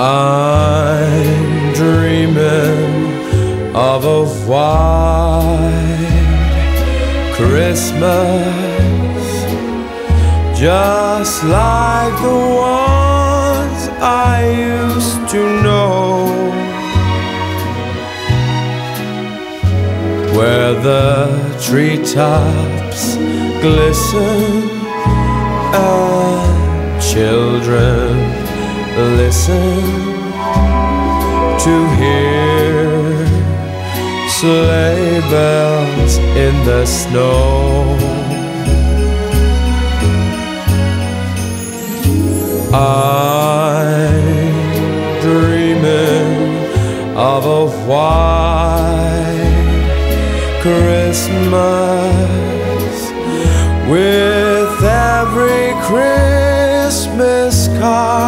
I'm dreaming of a white Christmas, just like the ones I used to know, where the treetops glisten and children listen to hear sleigh bells in the snow. I'm dreaming of a white Christmas with every Christmas card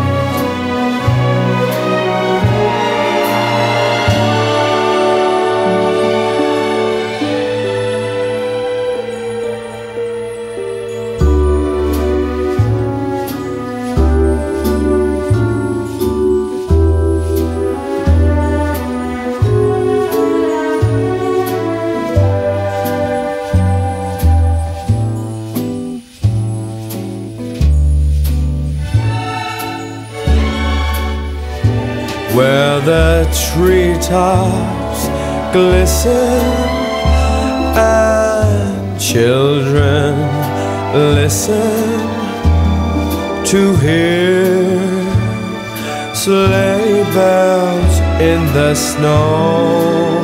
Where the treetops glisten and children listen to hear sleigh bells in the snow.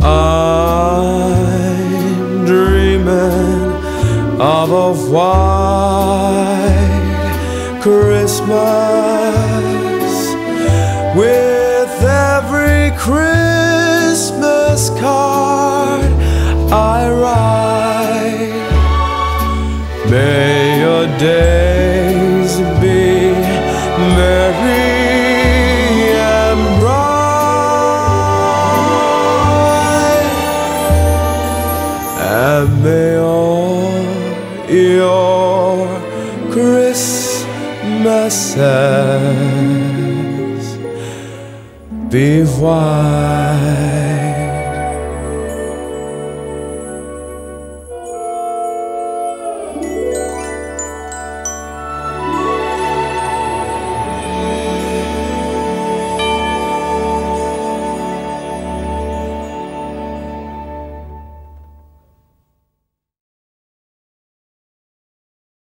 I'm dreaming of a white Christmas with every Christmas card I write. May your days be merry and bright, and may all your Be white.